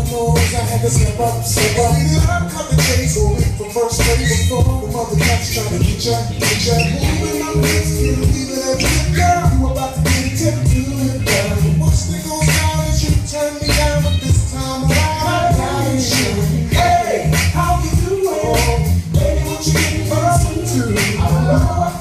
I had to step up, step up. Baby, I'm coming chase, a week from first place. before the mother cats trying to get ya, get ya. Moving my lips, can't leave it at you. You about to get tipped, down. Once it goes down, is you turn me down, but this time around, I. Hey, how you doing? Baby, what you getting us into? I don't know.